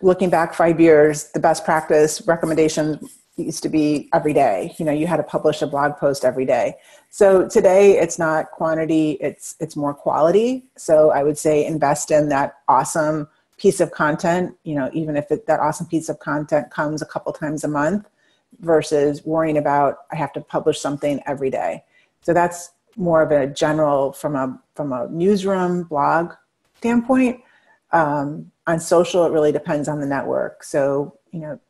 looking back five years, the best practice recommendations used to be every day. You know, you had to publish a blog post every day. So today it's not quantity, it's it's more quality. So I would say invest in that awesome piece of content, you know, even if it, that awesome piece of content comes a couple times a month versus worrying about I have to publish something every day. So that's more of a general from a from a newsroom blog standpoint. Um, on social, it really depends on the network. So you know,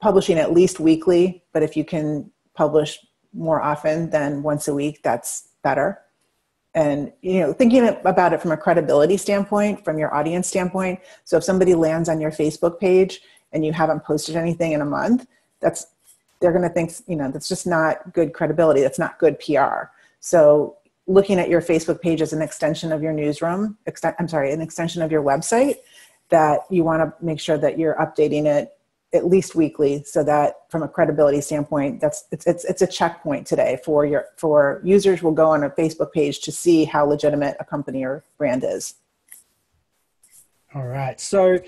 publishing at least weekly, but if you can publish more often than once a week, that's better. And you know, thinking about it from a credibility standpoint, from your audience standpoint. So if somebody lands on your Facebook page and you haven't posted anything in a month, that's they're going to think you know that's just not good credibility. That's not good PR. So looking at your Facebook page as an extension of your newsroom, I'm sorry, an extension of your website, that you want to make sure that you're updating it at least weekly so that from a credibility standpoint that's it's, it's it's a checkpoint today for your for users will go on a facebook page to see how legitimate a company or brand is. All right. So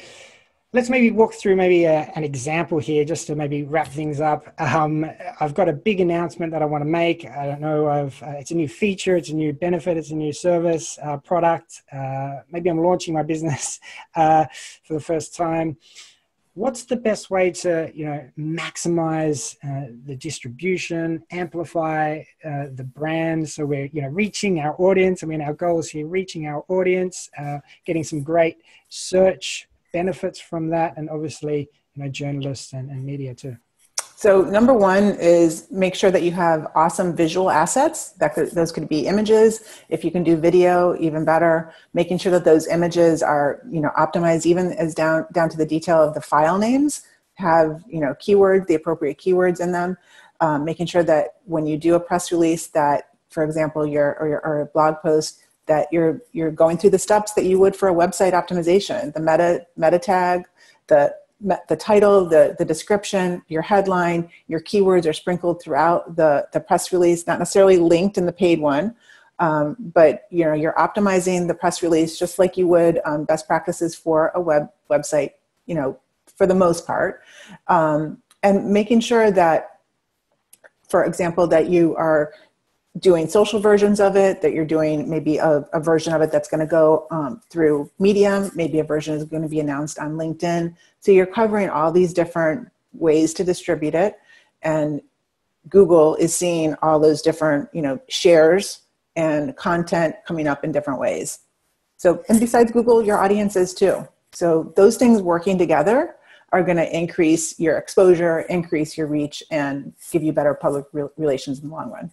let's maybe walk through maybe a, an example here just to maybe wrap things up. Um, i've got a big announcement that i want to make. I don't know uh, it's a new feature it's a new benefit it's a new service uh, product. Uh, maybe i'm launching my business uh, for the first time. What's the best way to you know maximize uh, the distribution amplify uh, the brand? So we're you know reaching our audience. I mean our goal is here reaching our audience uh, getting some great search benefits from that and obviously you know journalists and, and media too so number one is make sure that you have awesome visual assets. That could, those could be images. If you can do video, even better. Making sure that those images are you know optimized even as down down to the detail of the file names. Have you know keywords, the appropriate keywords in them. Um, making sure that when you do a press release, that for example your or, your or a blog post, that you're you're going through the steps that you would for a website optimization. The meta meta tag, the the title, the, the description, your headline, your keywords are sprinkled throughout the, the press release, not necessarily linked in the paid one, um, but you know you're optimizing the press release just like you would um, best practices for a web website. You know, for the most part, um, and making sure that, for example, that you are doing social versions of it, that you're doing maybe a, a version of it that's going to go um, through Medium, maybe a version is going to be announced on LinkedIn. So you're covering all these different ways to distribute it, and Google is seeing all those different, you know, shares and content coming up in different ways. So, and besides Google, your audience is too. So those things working together are going to increase your exposure, increase your reach, and give you better public relations in the long run.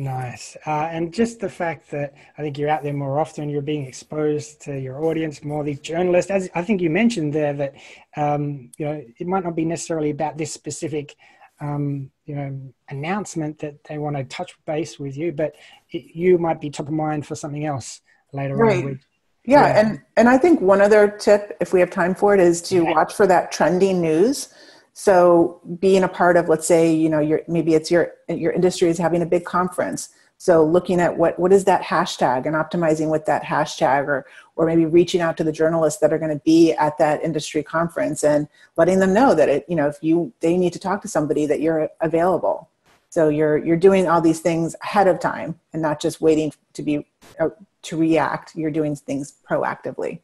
Nice. Uh, and just the fact that I think you're out there more often, you're being exposed to your audience, more these journalists. As I think you mentioned there that, um, you know, it might not be necessarily about this specific, um, you know, announcement that they want to touch base with you, but it, you might be top of mind for something else later right. on. yeah, yeah, and and I think one other tip, if we have time for it, is to yeah. watch for that trending news. So being a part of, let's say, you know, your maybe it's your your industry is having a big conference. So looking at what what is that hashtag and optimizing with that hashtag, or or maybe reaching out to the journalists that are going to be at that industry conference and letting them know that it, you know, if you they need to talk to somebody that you're available. So you're you're doing all these things ahead of time and not just waiting to be uh, to react. You're doing things proactively.